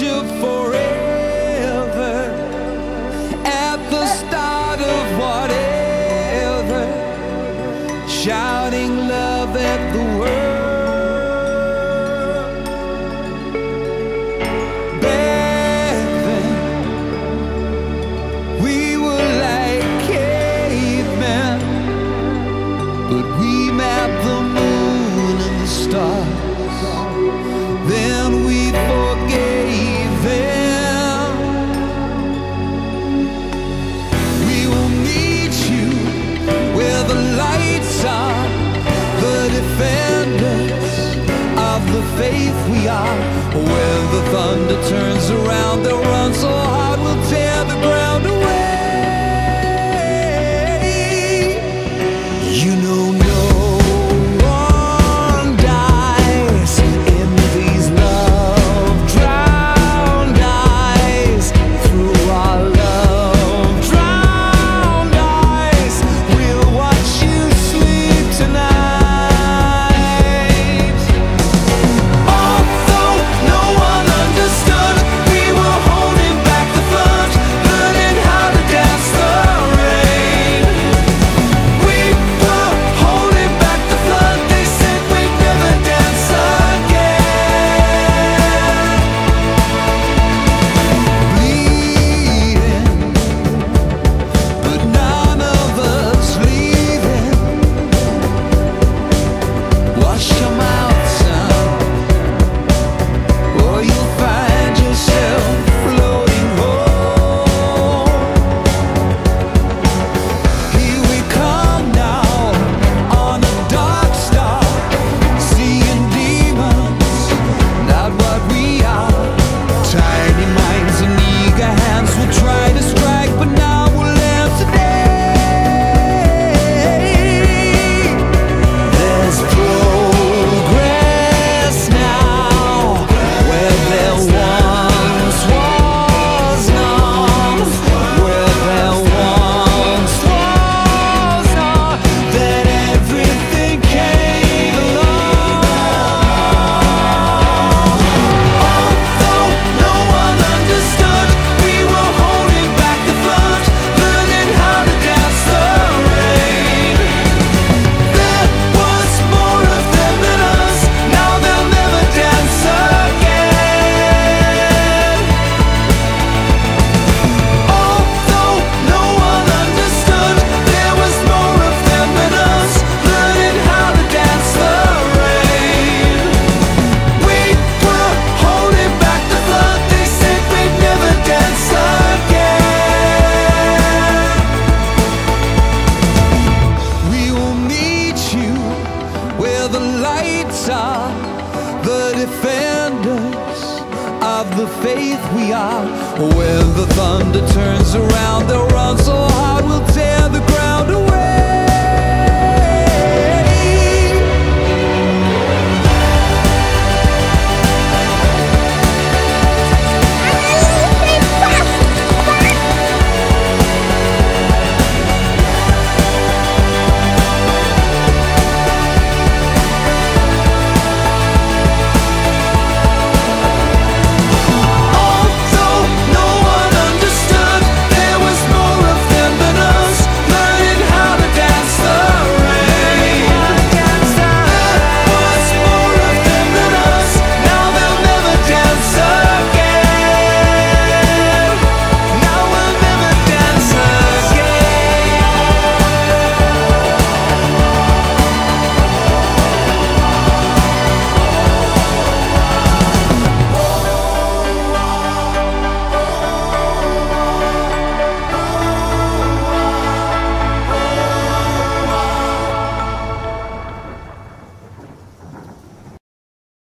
you forever at the start of whatever, shouting love at the world. Back then, we were like cavemen, but we the moon and the stars. faith we are. When the thunder turns around, they'll run so hard we'll take. faith we are. When the thunder turns around, they'll run so hard we'll tear the ground away.